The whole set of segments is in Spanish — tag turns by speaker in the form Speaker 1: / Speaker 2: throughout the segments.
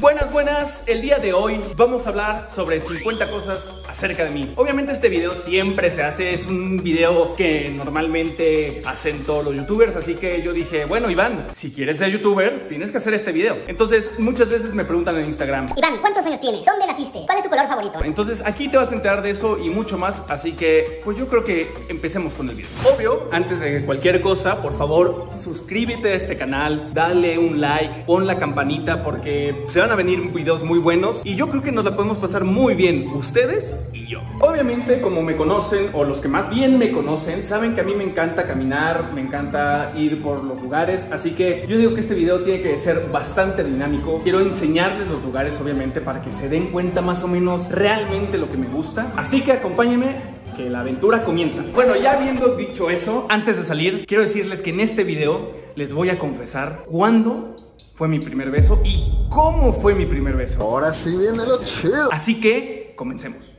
Speaker 1: Buenas, buenas. El día de hoy vamos a hablar sobre 50 cosas acerca de mí. Obviamente este video siempre se hace, es un video que normalmente hacen todos los youtubers, así que yo dije, bueno, Iván, si quieres ser youtuber, tienes que hacer este video. Entonces, muchas veces me preguntan en Instagram,
Speaker 2: Iván, ¿cuántos años tienes? ¿Dónde naciste? ¿Cuál es tu color favorito?
Speaker 1: entonces aquí te vas a enterar de eso y mucho más, así que pues yo creo que empecemos con el video. Obvio, antes de cualquier cosa, por favor, suscríbete a este canal, dale un like, pon la campanita porque se van a venir videos muy buenos y yo creo que nos la podemos pasar muy bien, ustedes y yo. Obviamente, como me conocen o los que más bien me conocen, saben que a mí me encanta caminar, me encanta ir por los lugares, así que yo digo que este video tiene que ser bastante dinámico. Quiero enseñarles los lugares, obviamente, para que se den cuenta más o menos realmente lo que me gusta. Así que acompáñenme que la aventura comienza. Bueno, ya habiendo dicho eso, antes de salir, quiero decirles que en este video les voy a confesar cuándo fue mi primer beso y cómo fue mi primer beso.
Speaker 3: Ahora sí viene lo chido.
Speaker 1: Así que comencemos.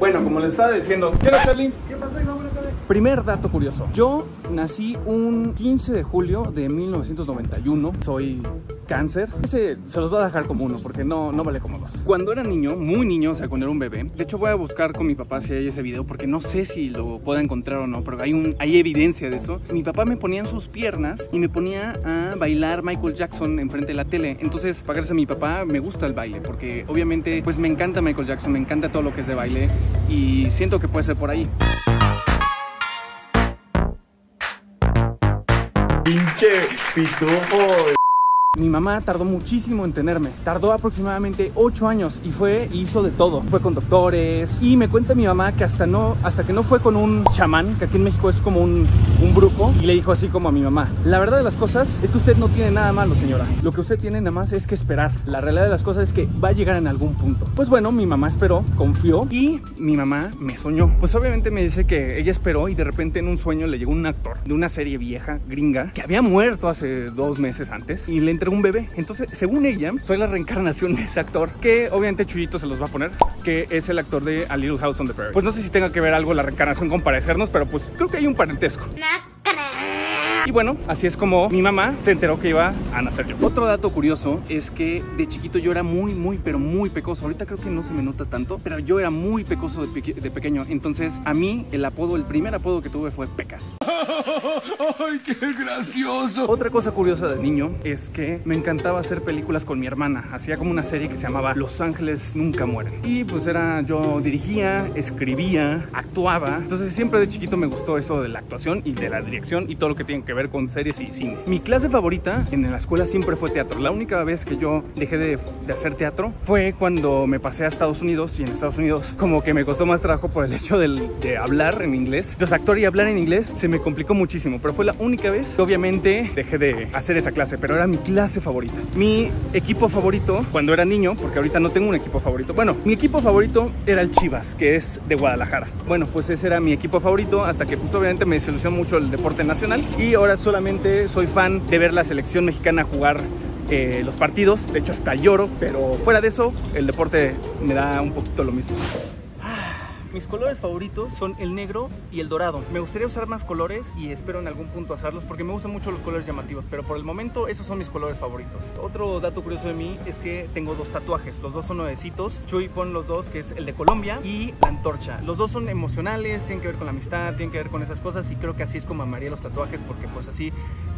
Speaker 1: Bueno, como les estaba diciendo, ¿qué onda, Charlie? ¿Qué pasó. Primer dato curioso. Yo nací un 15 de julio de 1991. Soy cáncer. Ese se los voy a dejar como uno porque no, no vale como dos. Cuando era niño, muy niño, o sea, cuando era un bebé, de hecho voy a buscar con mi papá si hay ese video porque no sé si lo puedo encontrar o no, pero hay, un, hay evidencia de eso. Mi papá me ponía en sus piernas y me ponía a bailar Michael Jackson enfrente de la tele. Entonces, para a mi papá, me gusta el baile porque obviamente, pues me encanta Michael Jackson, me encanta todo lo que es de baile y siento que puede ser por ahí.
Speaker 3: Pinche pitufo.
Speaker 1: Mi mamá tardó muchísimo en tenerme. Tardó aproximadamente 8 años y fue, hizo de todo. Fue con doctores. Y me cuenta mi mamá que hasta no, hasta que no fue con un chamán, que aquí en México es como un, un brujo, y le dijo así como a mi mamá: La verdad de las cosas es que usted no tiene nada malo, señora. Lo que usted tiene nada más es que esperar. La realidad de las cosas es que va a llegar en algún punto. Pues bueno, mi mamá esperó, confió y mi mamá me soñó. Pues obviamente me dice que ella esperó y de repente en un sueño le llegó un actor de una serie vieja, gringa, que había muerto hace dos meses antes y le un bebé. Entonces, según ella, soy la reencarnación de ese actor, que obviamente Chuyito se los va a poner, que es el actor de A Little House on the Prairie. Pues no sé si tenga que ver algo la reencarnación con parecernos, pero pues creo que hay un parentesco. Y bueno, así es como mi mamá se enteró que iba a nacer yo. Otro dato curioso es que de chiquito yo era muy, muy, pero muy pecoso. Ahorita creo que no se me nota tanto, pero yo era muy pecoso de, peque- de pequeño. Entonces, a mí el apodo, el primer apodo que tuve fue Pecas.
Speaker 3: Ay, qué gracioso.
Speaker 1: Otra cosa curiosa de niño es que me encantaba hacer películas con mi hermana. Hacía como una serie que se llamaba Los Ángeles Nunca Mueren. Y pues era, yo dirigía, escribía, actuaba. Entonces siempre de chiquito me gustó eso de la actuación y de la dirección y todo lo que tiene que ver con series y cine. Mi clase favorita en la escuela siempre fue teatro. La única vez que yo dejé de, de hacer teatro fue cuando me pasé a Estados Unidos y en Estados Unidos como que me costó más trabajo por el hecho del- de hablar en inglés. Entonces actuar y hablar en inglés se me complicó muchísimo, pero fue la única vez que obviamente dejé de hacer esa clase, pero era mi clase favorita. Mi equipo favorito cuando era niño, porque ahorita no tengo un equipo favorito. Bueno, mi equipo favorito era el Chivas, que es de Guadalajara. Bueno, pues ese era mi equipo favorito hasta que pues obviamente me desilusionó mucho el deporte nacional y ahora solamente soy fan de ver la selección mexicana jugar eh, los partidos, de hecho hasta lloro, pero fuera de eso, el deporte me da un poquito lo mismo. Mis colores favoritos son el negro y el dorado. Me gustaría usar más colores y espero en algún punto hacerlos porque me gustan mucho los colores llamativos, pero por el momento esos son mis colores favoritos. Otro dato curioso de mí es que tengo dos tatuajes, los dos son nuevecitos. Chuy pone los dos, que es el de Colombia y la antorcha. Los dos son emocionales, tienen que ver con la amistad, tienen que ver con esas cosas y creo que así es como amaría los tatuajes porque pues así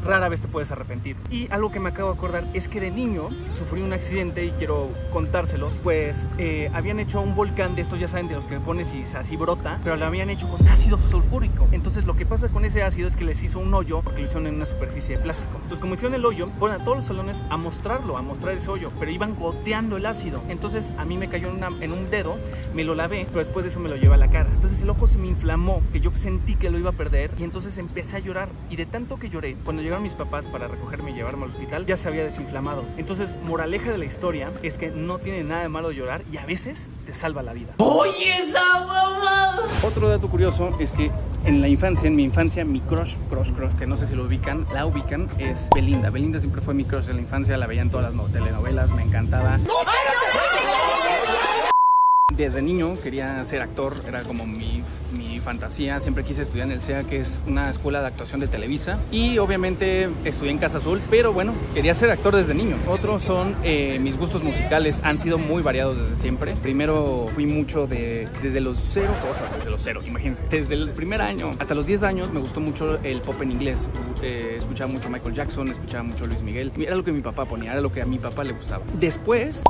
Speaker 1: rara vez te puedes arrepentir. Y algo que me acabo de acordar es que de niño sufrí un accidente y quiero contárselos. Pues eh, habían hecho un volcán de estos, ya saben, de los que pones y así brota, pero lo habían hecho con ácido sulfúrico. Entonces lo que pasa con ese ácido es que les hizo un hoyo porque lo hicieron en una superficie de plástico. Entonces como hicieron el hoyo, fueron a todos los salones a mostrarlo, a mostrar ese hoyo, pero iban goteando el ácido. Entonces a mí me cayó en, una- en un dedo, me lo lavé, pero después de eso me lo llevé a la cara. Entonces el ojo se me inflamó, que yo sentí que lo iba a perder y entonces empecé a llorar. Y de tanto que lloré, cuando llegaron mis papás para recogerme y llevarme al hospital, ya se había desinflamado. Entonces, moraleja de la historia es que no tiene nada de malo llorar y a veces te salva la vida. Otro dato curioso es que en la infancia, en mi infancia, mi crush, crush, crush, que no sé si lo ubican, la ubican, es Belinda. Belinda siempre fue mi crush de la infancia, la veía en todas las no- telenovelas, me encantaba. Desde niño quería ser actor, era como mi, mi fantasía. Siempre quise estudiar en el CEA, que es una escuela de actuación de Televisa. Y obviamente estudié en Casa Azul, pero bueno, quería ser actor desde niño. Otros son eh, mis gustos musicales, han sido muy variados desde siempre. Primero fui mucho de, desde los cero, sea, desde los cero, imagínense, desde el primer año hasta los 10 años me gustó mucho el pop en inglés. Eh, escuchaba mucho Michael Jackson, escuchaba mucho Luis Miguel. Era lo que mi papá ponía, era lo que a mi papá le gustaba. Después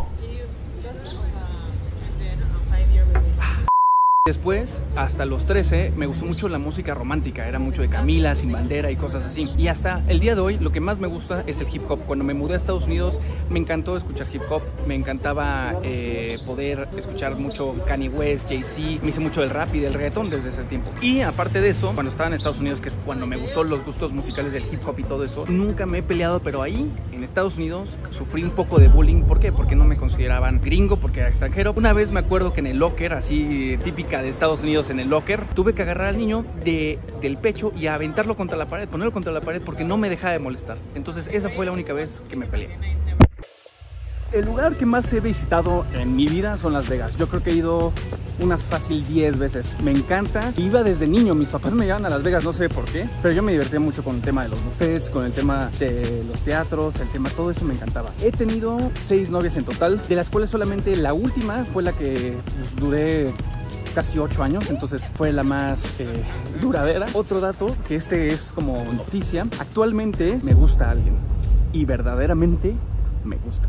Speaker 1: Después, hasta los 13, me gustó mucho la música romántica, era mucho de Camila, Sin Bandera y cosas así. Y hasta el día de hoy, lo que más me gusta es el hip hop. Cuando me mudé a Estados Unidos, me encantó escuchar hip hop, me encantaba eh, poder escuchar mucho Kanye West, Jay-Z, me hice mucho del rap y del reggaetón desde ese tiempo. Y aparte de eso, cuando estaba en Estados Unidos, que es cuando me gustó los gustos musicales del hip hop y todo eso, nunca me he peleado, pero ahí, en Estados Unidos, sufrí un poco de bullying. ¿Por qué? Porque no me consideraban gringo, porque era extranjero. Una vez me acuerdo que en el locker, así típica de Estados Unidos en el locker, tuve que agarrar al niño de, del pecho y aventarlo contra la pared, ponerlo contra la pared porque no me dejaba de molestar. Entonces esa fue la única vez que me peleé. El lugar que más he visitado en mi vida son Las Vegas. Yo creo que he ido unas fácil 10 veces. Me encanta. Iba desde niño. Mis papás me llevaban a Las Vegas, no sé por qué. Pero yo me divertía mucho con el tema de los buffets, con el tema de los teatros, el tema, todo eso me encantaba. He tenido seis novias en total, de las cuales solamente la última fue la que pues, duré casi 8 años, entonces fue la más eh, duradera. Otro dato, que este es como noticia, actualmente me gusta alguien y verdaderamente me gusta.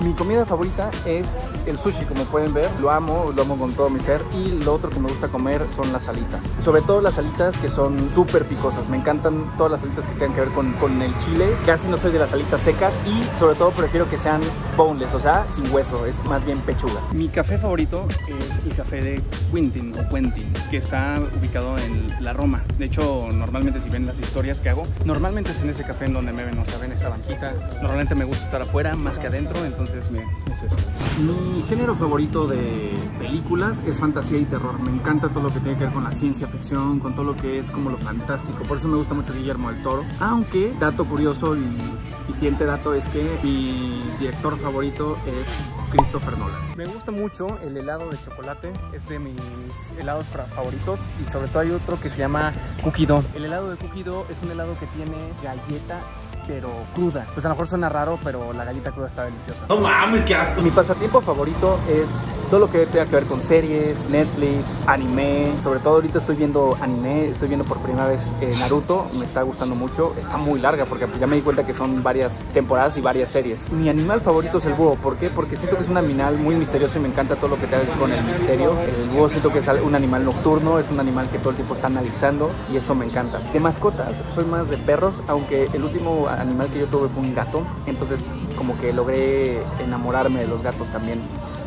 Speaker 1: Mi comida favorita es el sushi, como pueden ver. Lo amo, lo amo con todo mi ser. Y lo otro que me gusta comer son las alitas. Sobre todo las alitas que son súper picosas. Me encantan todas las alitas que tengan que ver con, con, el chile. Casi no soy de las alitas secas. Y sobre todo prefiero que sean boneless, o sea, sin hueso. Es más bien pechuga. Mi café favorito es el café de Quintin o Quentin, que está ubicado en la Roma. De hecho, normalmente si ven las historias que hago, normalmente es en ese café en donde me ven, o sea, ven esta banquita. Normalmente me gusta estar afuera más que adentro, entonces es mi, es eso. Mi género favorito de películas es fantasía y terror. Me encanta todo lo que tiene que ver con la ciencia ficción, con todo lo que es como lo fantástico. Por eso me gusta mucho Guillermo del Toro. Aunque, dato curioso y, y siguiente dato es que mi director favorito es Christopher Nolan. Me gusta mucho el helado de chocolate, es de mis helados favoritos y sobre todo hay otro que se llama Cookie Dough. El helado de Cookie Dough es un helado que tiene galleta pero cruda. Pues a lo mejor suena raro, pero la galleta cruda está deliciosa.
Speaker 3: No mames, qué asco.
Speaker 1: Mi pasatiempo favorito es todo lo que tenga que ver con series, Netflix, anime. Sobre todo ahorita estoy viendo anime, estoy viendo por primera vez eh, Naruto, me está gustando mucho. Está muy larga porque ya me di cuenta que son varias temporadas y varias series. Mi animal favorito es el búho. ¿Por qué? Porque siento que es un animal muy misterioso y me encanta todo lo que tenga que ver con el misterio. El búho siento que es un animal nocturno, es un animal que todo el tiempo está analizando y eso me encanta. De mascotas, soy más de perros, aunque el último animal que yo tuve fue un gato, entonces como que logré enamorarme de los gatos también.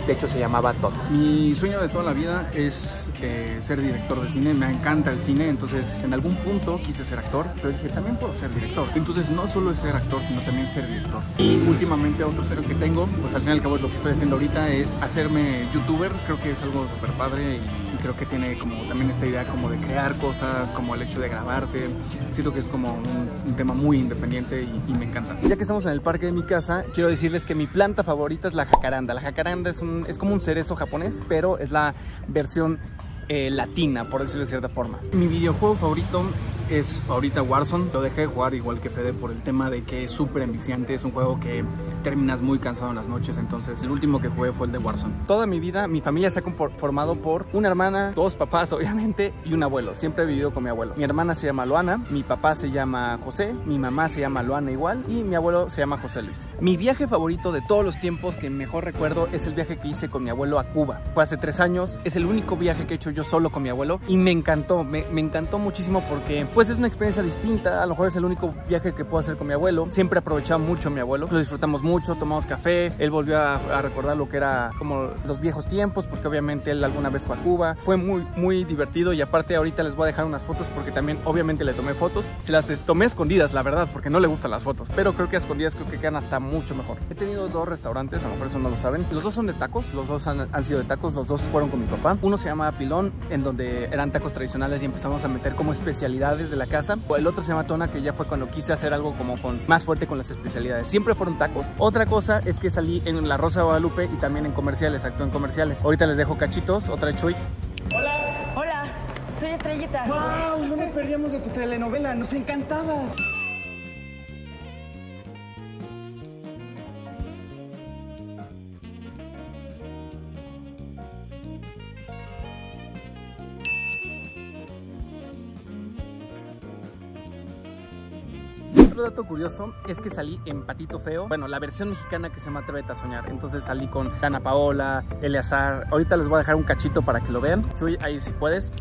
Speaker 1: De hecho se llamaba Tot. Mi sueño de toda la vida es eh, ser director de cine. Me encanta el cine, entonces en algún punto quise ser actor, pero dije también puedo ser director. Entonces no solo es ser actor, sino también ser director. Y últimamente otro sueño que tengo, pues al fin y al cabo lo que estoy haciendo ahorita, es hacerme youtuber. Creo que es algo súper padre y creo que tiene como también esta idea como de crear cosas, como el hecho de grabarte. Siento que es como un, un tema muy independiente y, y, me encanta. Ya que estamos en el parque de mi casa, quiero decirles que mi planta favorita es la jacaranda. La jacaranda es, un, es como un cerezo japonés, pero es la versión eh, latina, por decirlo de cierta forma. Mi videojuego favorito es ahorita Warzone. Lo dejé de jugar igual que Fede por el tema de que es súper enviciante. Es un juego que terminas muy cansado en las noches. Entonces, el último que jugué fue el de Warzone. Toda mi vida, mi familia se ha por una hermana, dos papás, obviamente, y un abuelo. Siempre he vivido con mi abuelo. Mi hermana se llama Loana, mi papá se llama José, mi mamá se llama Loana igual, y mi abuelo se llama José Luis. Mi viaje favorito de todos los tiempos que mejor recuerdo es el viaje que hice con mi abuelo a Cuba. Fue hace tres años. Es el único viaje que he hecho yo solo con mi abuelo y me encantó. Me, me encantó muchísimo porque, pues, es una experiencia distinta. A lo mejor es el único viaje que puedo hacer con mi abuelo. Siempre aprovechaba mucho a mi abuelo. Lo disfrutamos mucho, tomamos café. Él volvió a, recordar lo que era como los viejos tiempos, porque obviamente él alguna vez fue a Cuba. Fue muy, muy divertido y aparte ahorita les voy a dejar unas fotos porque también obviamente le tomé fotos. Se las tomé escondidas, la verdad, porque no le gustan las fotos. Pero creo que escondidas creo que quedan hasta mucho mejor. He tenido dos restaurantes, a lo mejor eso no lo saben. Los dos son de tacos, los dos han, sido de tacos, los dos fueron con mi papá. Uno se llama Pilón, en donde eran tacos tradicionales y empezamos a meter como especialidades de la casa. El otro se llama Tona, que ya fue cuando quise hacer algo como con más fuerte con las especialidades. Siempre fueron tacos. Otra cosa es que salí en La Rosa de Guadalupe y también en comerciales, actué en comerciales. Ahorita les dejo cachitos, otra Chuy.
Speaker 4: Hola, soy Estrellita.
Speaker 1: ¡Wow! No nos perdíamos de tu telenovela, nos encantabas. Otro dato curioso es que salí en Patito Feo, bueno, la versión mexicana que se llama Atrévete a Soñar. Entonces salí con Dana Paola, Eleazar. Ahorita les voy a dejar un cachito para que lo vean. Chuy, ahí si puedes.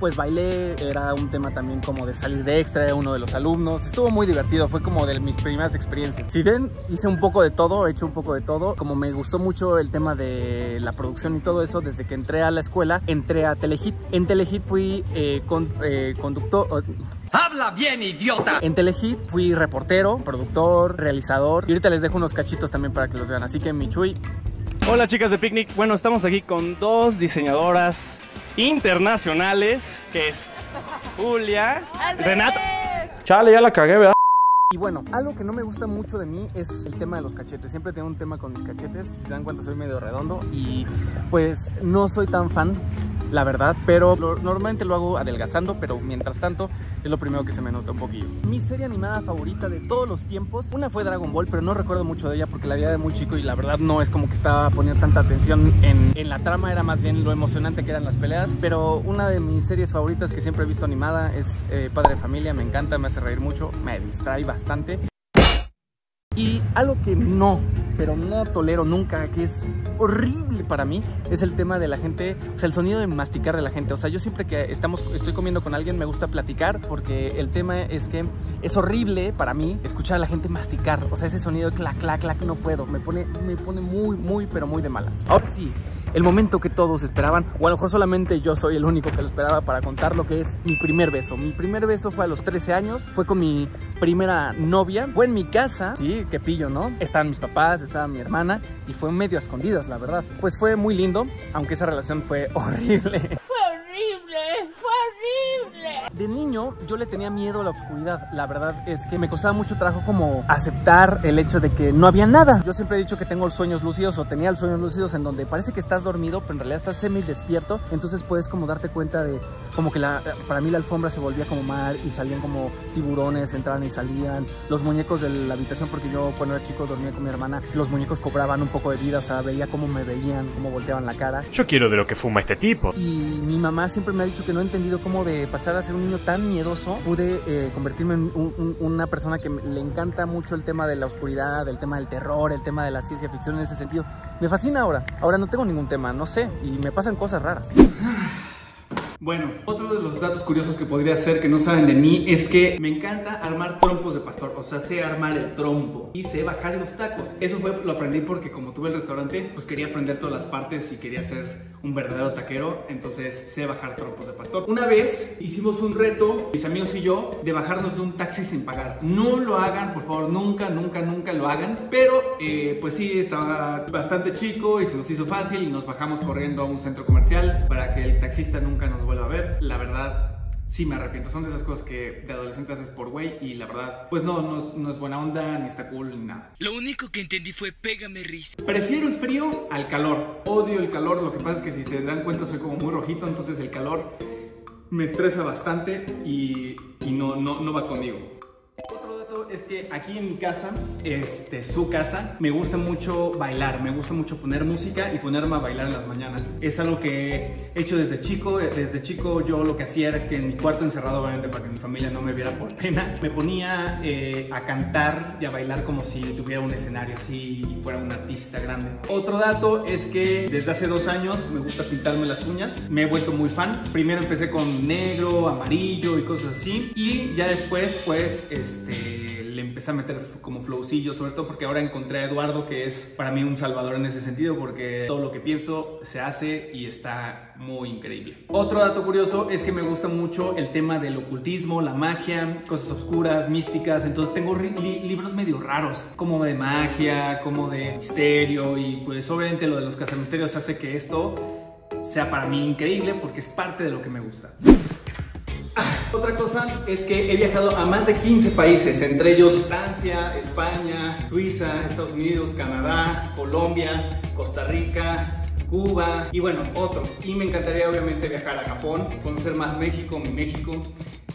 Speaker 1: Pues bailé, era un tema también como de salir de extra, era uno de los alumnos. Estuvo muy divertido, fue como de mis primeras experiencias. Si ven, hice un poco de todo, he hecho un poco de todo. Como me gustó mucho el tema de la producción y todo eso, desde que entré a la escuela, entré a Telehit. En Telehit fui eh, con, eh, conductor...
Speaker 3: ¡Habla bien, idiota!
Speaker 1: En Telehit fui reportero, productor, realizador. Y ahorita les dejo unos cachitos también para que los vean. Así que mi Chuy, Hola chicas de Picnic, bueno estamos aquí con dos diseñadoras internacionales, que es Julia, Renata.
Speaker 5: Chale, ya la cagué, ¿verdad?
Speaker 1: Y bueno, algo que no me gusta mucho de mí es el tema de los cachetes. Siempre tengo un tema con mis cachetes. Si se dan cuenta, soy medio redondo y pues no soy tan fan, la verdad. Pero lo- normalmente lo hago adelgazando, pero mientras tanto es lo primero que se me nota un poquillo. Mi serie animada favorita de todos los tiempos, una fue Dragon Ball, pero no recuerdo mucho de ella porque la vi de muy chico y la verdad no es como que estaba poniendo tanta atención en, en la trama, era más bien lo emocionante que eran las peleas. Pero una de mis series favoritas que siempre he visto animada es eh, Padre de Familia, me encanta, me hace reír mucho, me distrae bastante. Y algo que no, pero no tolero nunca, que es horrible para mí, es el tema de la gente, o sea, el sonido de masticar de la gente. O sea, yo siempre que estamos, estoy comiendo con alguien me gusta platicar porque el tema es que es horrible para mí escuchar a la gente masticar. O sea, ese sonido de clac, clac, clac, no puedo. Me pone, me pone muy, muy, pero muy de malas. Ahora sí, el momento que todos esperaban, o a lo mejor solamente yo soy el único que lo esperaba para contar lo que es mi primer beso. Mi primer beso fue a los 13 años, fue con mi primera novia, fue en mi casa, sí, qué pillo, ¿no? Estaban mis papás, estaba mi hermana y fue medio a escondidas, la verdad. Pues fue muy lindo, aunque esa relación fue horrible.
Speaker 4: Fue horrible, fue horrible.
Speaker 1: De niño yo le tenía miedo a la oscuridad. La verdad es que me costaba mucho trabajo como aceptar el hecho de que no había nada. Yo siempre he dicho que tengo los sueños lúcidos o tenía los sueños lúcidos en donde parece que estás dormido, pero en realidad estás semi despierto. Entonces puedes como darte cuenta de como que la, para mí la alfombra se volvía como mar y salían como tiburones, entraban y salían. Los muñecos de la habitación, porque yo cuando era chico dormía con mi hermana, los muñecos cobraban un poco de vida, o sea, veía cómo me veían, cómo volteaban la cara.
Speaker 5: Yo quiero de lo que fuma este tipo.
Speaker 1: Y mi mamá siempre me ha dicho que no he entendido cómo de pasar a ser un niño tan miedoso pude eh, convertirme en un- un- una persona que le encanta mucho el tema de la oscuridad, el tema del terror, el tema de la ciencia ficción en ese sentido. Me fascina ahora. Ahora no tengo ningún tema, no sé, y me pasan cosas raras. Bueno, otro de los datos curiosos que podría ser que no saben de mí es que me encanta armar trompos de pastor, o sea, sé armar el trompo y sé bajar los tacos. Eso fue lo aprendí porque como tuve el restaurante, pues quería aprender todas las partes y quería ser un verdadero taquero, entonces sé bajar trompos de pastor. Una vez hicimos un reto, mis amigos y yo, de bajarnos de un taxi sin pagar. No lo hagan, por favor, nunca, nunca, nunca lo hagan, pero eh, pues sí, estaba bastante chico y se nos hizo fácil y nos bajamos corriendo a un centro comercial para que el taxista nunca nos vuelva a ver. La verdad, sí me arrepiento. Son de esas cosas que de adolescente haces por güey y la verdad, pues no, no es, no es buena onda, ni está cool, ni nada.
Speaker 6: Lo único que entendí fue pégame risa.
Speaker 1: Prefiero el frío al calor. Odio el calor. Lo que pasa es que si se dan cuenta soy como muy rojito, entonces el calor me estresa bastante y, y no, no, no va conmigo. Es que aquí en mi casa, este, su casa, me gusta mucho bailar, me gusta mucho poner música y ponerme a bailar en las mañanas. Es algo que he hecho desde chico. Desde chico yo lo que hacía era es que en mi cuarto encerrado, obviamente para que mi familia no me viera por pena, me ponía eh, a cantar y a bailar como si tuviera un escenario así y fuera un artista grande. Otro dato es que desde hace dos años me gusta pintarme las uñas. Me he vuelto muy fan. Primero empecé con negro, amarillo y cosas así. Y ya después, pues, este empecé a meter como flowcillo, sobre todo porque ahora encontré a Eduardo, que es para mí un salvador en ese sentido, porque todo lo que pienso se hace y está muy increíble. Otro dato curioso es que me gusta mucho el tema del ocultismo, la magia, cosas oscuras, místicas, entonces tengo libros medio raros, como de magia, como de misterio y pues obviamente lo de los misterios hace que esto sea para mí increíble porque es parte de lo que me gusta. Otra cosa es que he viajado a más de 15 países, entre ellos Francia, España, Suiza, Estados Unidos, Canadá, Colombia, Costa Rica, Cuba y bueno, otros. Y me encantaría obviamente viajar a Japón, conocer más México, mi México.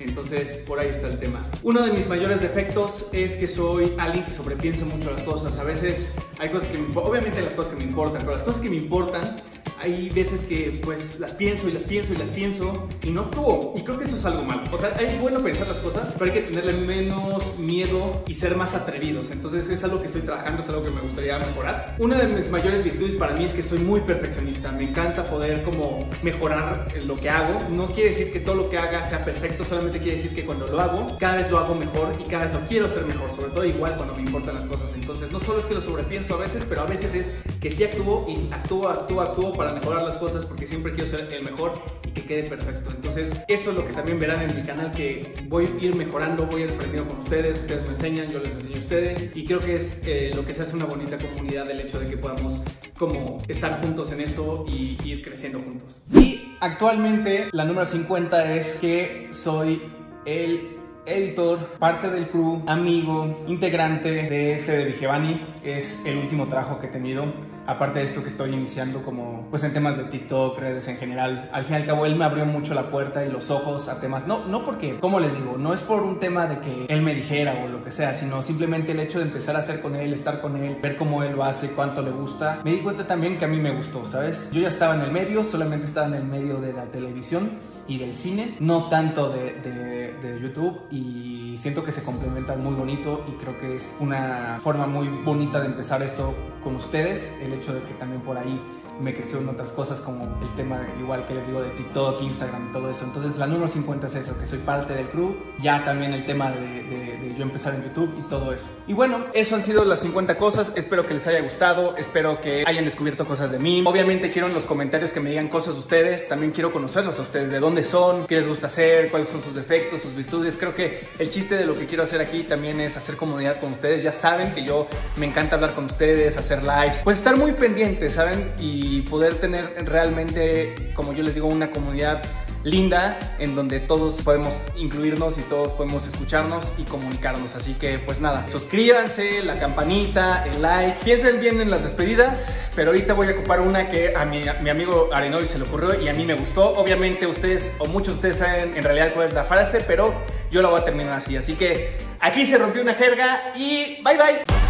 Speaker 1: Entonces, por ahí está el tema. Uno de mis mayores defectos es que soy alguien que sobrepiensa mucho las cosas. A veces hay cosas que me, obviamente las cosas que me importan, pero las cosas que me importan hay veces que pues las pienso y las pienso y las pienso y no actúo. Y creo que eso es algo malo. O sea, es bueno pensar las cosas, pero hay que tenerle menos miedo y ser más atrevidos. Entonces es algo que estoy trabajando, es algo que me gustaría mejorar. Una de mis mayores virtudes para mí es que soy muy perfeccionista. Me encanta poder como mejorar lo que hago. No quiere decir que todo lo que haga sea perfecto, solamente quiere decir que cuando lo hago, cada vez lo hago mejor y cada vez lo quiero hacer mejor. Sobre todo igual cuando me importan las cosas. Entonces no solo es que lo sobrepienso a veces, pero a veces es que sí actúo y actúo, actúo, actúo para mejorar las cosas porque siempre quiero ser el mejor y que quede perfecto. Entonces, eso es lo que también verán en mi canal, que voy a ir mejorando, voy a ir aprendiendo con ustedes, ustedes me enseñan, yo les enseño a ustedes y creo que es eh, lo que se hace una bonita comunidad, el hecho de que podamos como estar juntos en esto y ir creciendo juntos. Y actualmente la número 50 es que soy el editor, parte del crew, amigo, integrante de Fede Vigevani. Es el último trabajo que he tenido. Aparte de esto que estoy iniciando como pues en temas de TikTok, redes en general. Al fin y al cabo él me abrió mucho la puerta y los ojos a temas. No, no porque, como les digo, no es por un tema de que él me dijera o lo que sea, sino simplemente el hecho de empezar a hacer con él, estar con él, ver cómo él lo hace, cuánto le gusta. Me di cuenta también que a mí me gustó, ¿sabes? Yo ya estaba en el medio, solamente estaba en el medio de la televisión y del cine, no tanto de, de, YouTube y siento que se complementan muy bonito y creo que es una forma muy bonita de empezar esto con ustedes, el hecho de que también por ahí me crecieron otras cosas como el tema igual que les digo de TikTok, Instagram y todo eso. Entonces la número 50 es eso, que soy parte del crew, ya también el tema de, de, yo empezar en YouTube y todo eso. Y bueno, eso han sido las 50 cosas, espero que les haya gustado, espero que hayan descubierto cosas de mí. Obviamente quiero en los comentarios que me digan cosas de ustedes, también quiero conocerlos a ustedes, de dónde son, qué les gusta hacer, cuáles son sus defectos, sus virtudes. Creo que el chiste de lo que quiero hacer aquí también es hacer comunidad con ustedes. Ya saben que yo me encanta hablar con ustedes, hacer lives, pues estar muy pendiente, ¿saben? Y y poder tener realmente, como yo les digo, una comunidad linda en donde todos podemos incluirnos y todos podemos escucharnos y comunicarnos. Así que pues nada, suscríbanse, la campanita, el like. Piensen bien en las despedidas, pero ahorita voy a ocupar una que a mi, mi amigo Arenoy se le ocurrió y a mí me gustó. Obviamente ustedes o muchos de ustedes saben en realidad cuál es la frase, pero yo la voy a terminar así. Así que aquí se rompió una jerga y bye bye.